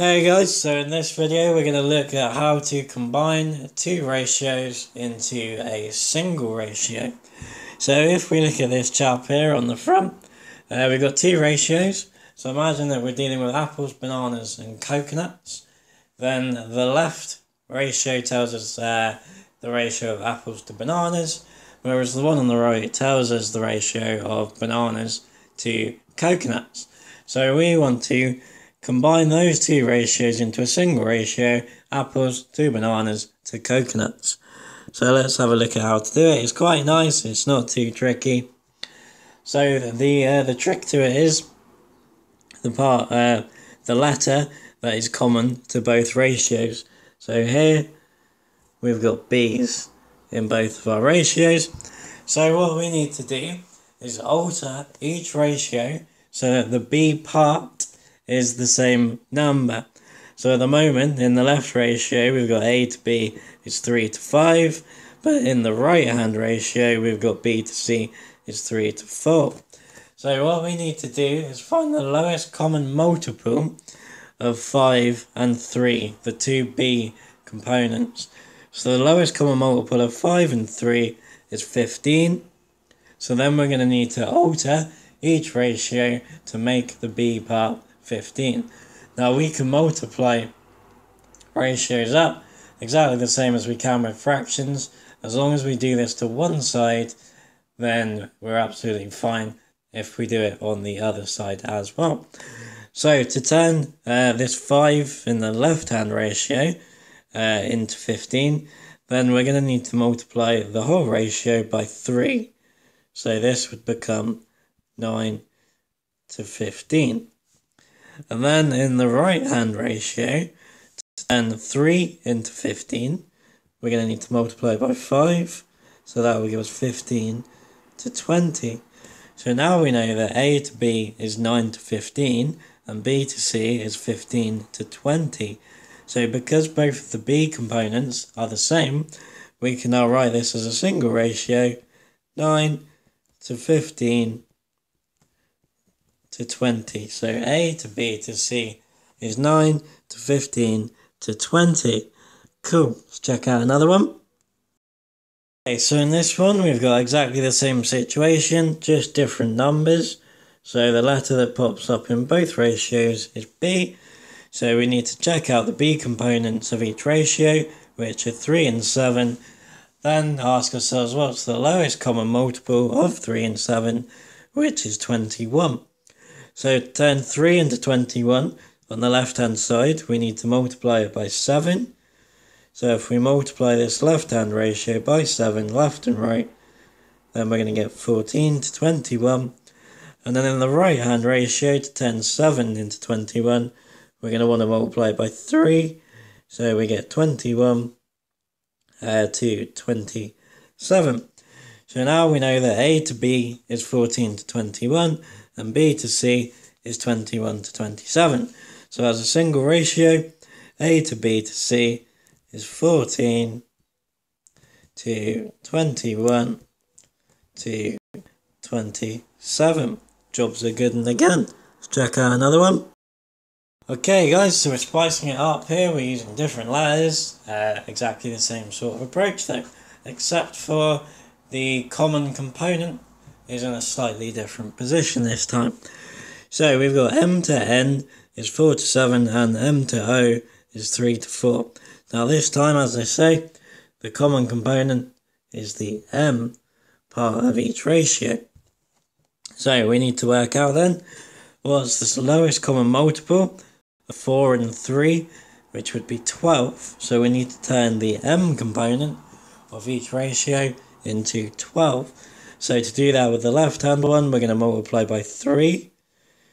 Hey guys, so in this video we're going to look at how to combine two ratios into a single ratio. So if we look at this chart here on the front, uh, we've got two ratios. So imagine that we're dealing with apples, bananas and coconuts. Then the left ratio tells us uh, the ratio of apples to bananas, whereas the one on the right tells us the ratio of bananas to coconuts. So we want to Combine those two ratios into a single ratio, apples to bananas to coconuts. So let's have a look at how to do it. It's quite nice, it's not too tricky. So the uh, the trick to it is the part, uh, the letter that is common to both ratios. So here we've got B's in both of our ratios. So what we need to do is alter each ratio so that the B part is the same number. So at the moment, in the left ratio, we've got A to B is 3 to 5, but in the right hand ratio, we've got B to C is 3 to 4. So what we need to do is find the lowest common multiple of 5 and 3, the two B components. So the lowest common multiple of 5 and 3 is 15. So then we're going to need to alter each ratio to make the B part 15. Now we can multiply ratios up exactly the same as we can with fractions. As long as we do this to one side, then we're absolutely fine if we do it on the other side as well. So to turn uh, this 5 in the left hand ratio uh, into 15, then we're going to need to multiply the whole ratio by 3. So this would become 9 to 15. And then in the right hand ratio, to turn 3 into 15, we're going to need to multiply by 5. So that will give us 15 to 20. So now we know that A to B is 9 to 15 and B to C is 15 to 20. So because both of the B components are the same, we can now write this as a single ratio 9 to 15 to 20. So A to B to C is 9 to 15 to 20. Cool. Let's check out another one. Okay, so in this one we've got exactly the same situation, just different numbers. So the letter that pops up in both ratios is B. So we need to check out the B components of each ratio, which are 3 and 7. Then ask ourselves what's the lowest common multiple of 3 and 7, which is 21. So turn 3 into 21. On the left hand side, we need to multiply it by 7. So if we multiply this left hand ratio by 7, left and right, then we're going to get 14 to 21. And then in the right hand ratio to turn 7 into 21, we're going to want to multiply by 3. So we get 21 uh, to 27. So now we know that A to B is 14 to 21 and B to C is 21 to 27. So as a single ratio, A to B to C is 14 to 21 to 27. Jobs are good and again. Let's check out another one. Okay guys, so we're spicing it up here, we're using different letters, uh, exactly the same sort of approach though, except for the common component is in a slightly different position this time. So we've got M to N is 4 to 7 and M to O is 3 to 4. Now this time, as I say, the common component is the M part of each ratio. So we need to work out then what's the lowest common multiple of 4 and 3, which would be 12. So we need to turn the M component of each ratio into 12. So to do that with the left hand one, we're going to multiply by 3.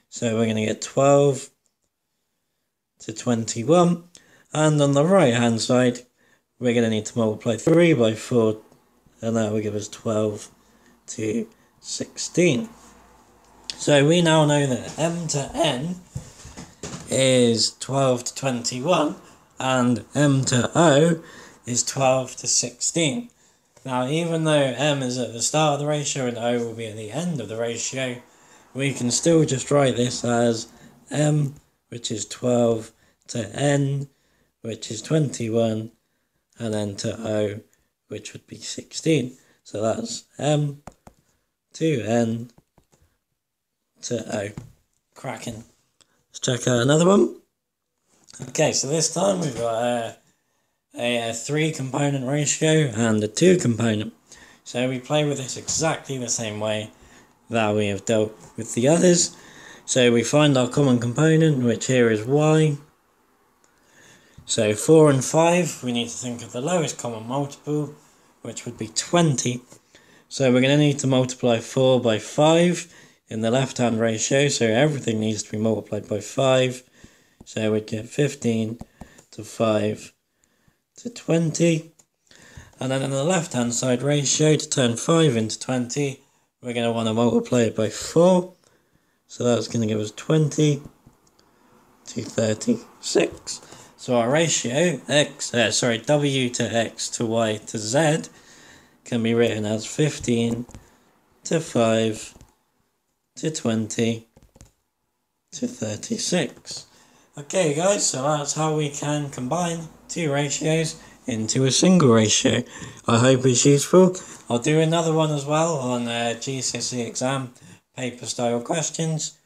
So we're going to get 12 to 21. And on the right hand side, we're going to need to multiply 3 by 4. And that will give us 12 to 16. So we now know that m to n is 12 to 21 and m to o is 12 to 16. Now, even though m is at the start of the ratio and o will be at the end of the ratio, we can still just write this as m, which is 12 to n, which is 21, and then to o, which would be 16. So that's m to n to o. Cracking. Let's check out another one. Okay, so this time we've got a, a, a three component ratio and a two component. So we play with this exactly the same way that we have dealt with the others. So we find our common component, which here is y. So 4 and 5, we need to think of the lowest common multiple, which would be 20. So we're going to need to multiply 4 by 5 in the left-hand ratio, so everything needs to be multiplied by 5. So we'd get 15 to 5 to 20. And then in the left-hand side ratio, to turn 5 into 20, we're going to want to multiply it by 4. So that's going to give us 20 to 36. So our ratio, x, uh, sorry, w to x to y to z, can be written as 15 to 5 to 20 to 36. Okay guys, so that's how we can combine two ratios into a single ratio. I hope it's useful. I'll do another one as well on uh, GCSE exam paper style questions.